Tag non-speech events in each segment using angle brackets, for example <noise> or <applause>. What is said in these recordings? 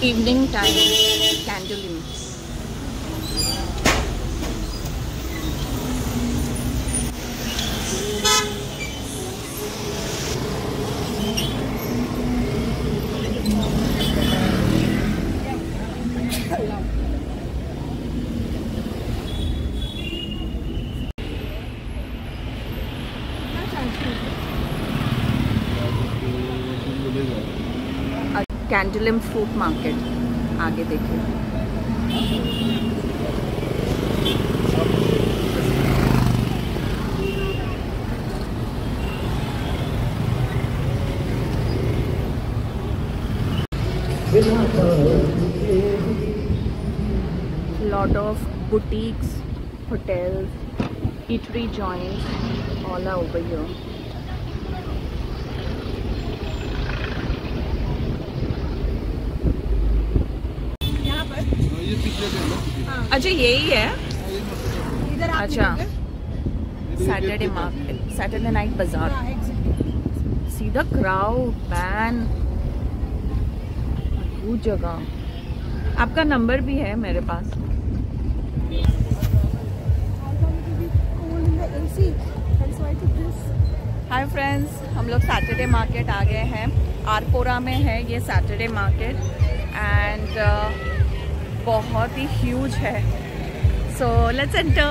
evening time candling Candolim fruit market आगे देखिए lot of boutiques hotels eatery joints all are over here अच्छा यही है। इधर अच्छा। सैटरडे मार्केट सैटरडे नाइट बाज़ार सीधा क्राउड मैन वो जगह। आपका नंबर भी है मेरे पास. हाय फ्रेंड्स हम लोग सैटरडे मार्केट आ गए हैं। आरपोरा में है ये सैटरडे मार्केट एंड बहुत ही ह्यूज है. सो लेट्स एंटर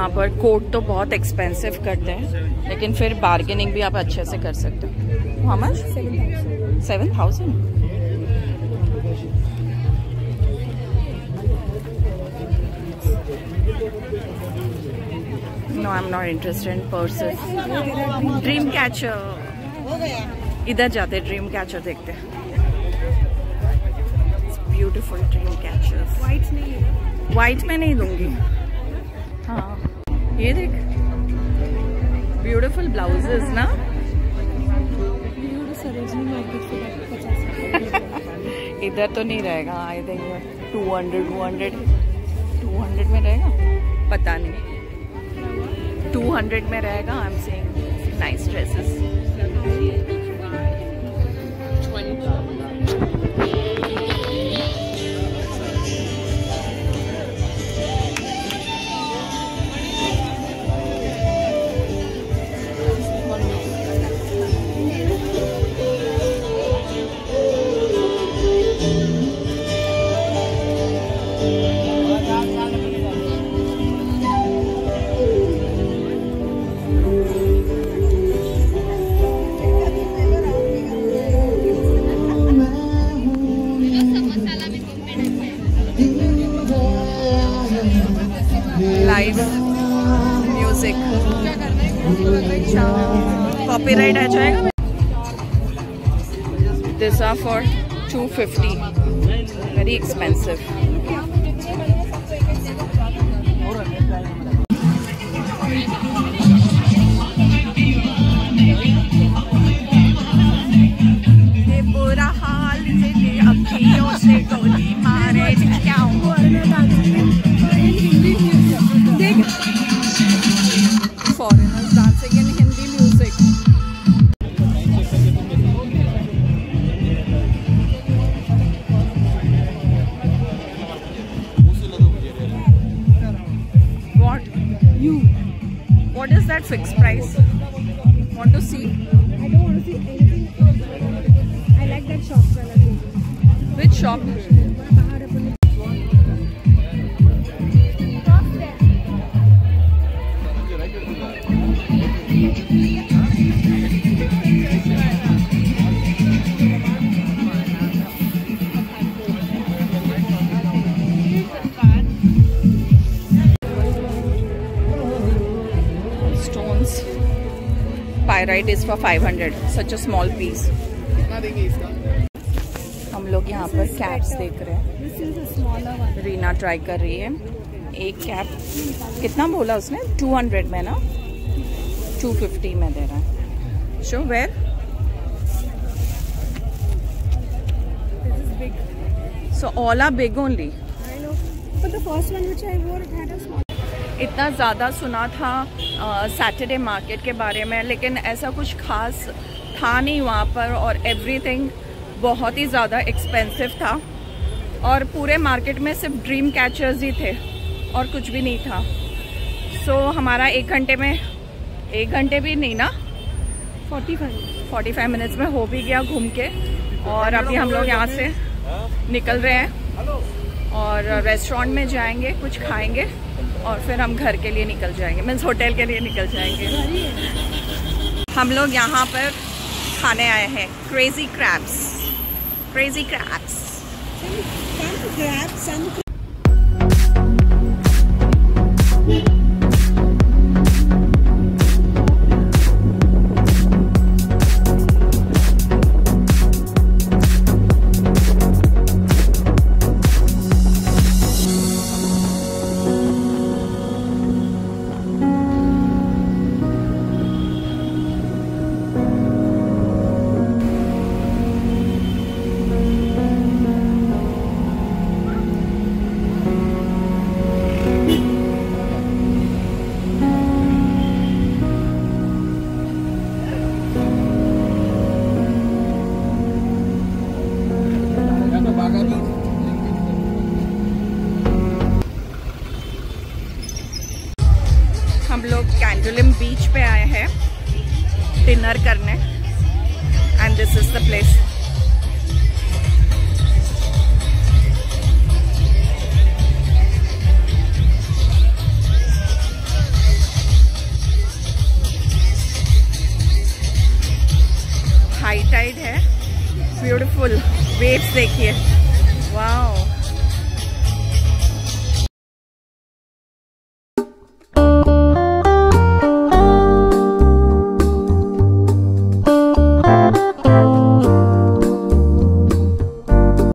यहाँ पर कोट तो बहुत एक्सपेंसिव करते हैं लेकिन फिर बार्गेनिंग भी आप अच्छे से कर सकते हो। How much seven thousand no I am not interested in person dream catcher इधर जाते ड्रीम कैचर देखते। हैं ब्यूटीफुल ड्रीम कैचर White नहीं वाइट में नहीं लूँगी ये देख। ब्यूटीफुल ब्लाउजेस ना? <laughs> इधर तो नहीं रहेगा I think two hundred two hundred two hundred में रहेगा? पता नहीं। टू हंड्रेड में रहेगा I am saying nice dresses live music copyright आ जाएगा this are for two fifty very You. What is that fixed price? Want to see? I don't want to see anything. I like that shop. Which shop? Right is for five hundred such a small piece हम लोग यहाँ पर caps देख रहे हैं। Reena try कर रही है। एक कैप कितना बोला उसने? 200 में ना? 250 में दे रहा है। Show where so all are big only इतना ज़्यादा सुना था सैटरडे मार्केट के बारे में लेकिन ऐसा कुछ खास था नहीं वहाँ पर और एवरीथिंग बहुत ही ज़्यादा एक्सपेंसिव था। और पूरे मार्केट में सिर्फ़ ड्रीम कैचर्स ही थे और कुछ भी नहीं था। सो so, हमारा एक घंटे में एक घंटे भी नहीं ना? 45. 45 मिनट्स में हो भी गया घूम के। और अभी हम लोग यहाँ से निकल रहे हैं। और रेस्टोरेंट में जाएँगे कुछ खाएँगे। और फिर हम घर के लिए निकल जाएँगे मीन्स होटल के लिए निकल जाएँगे। हम लोग यहाँ पर खाने आए हैं crazy craps crazy crabs dinner करने and this is the place high tide है. ब्यूटीफुल वेव्स देखिए.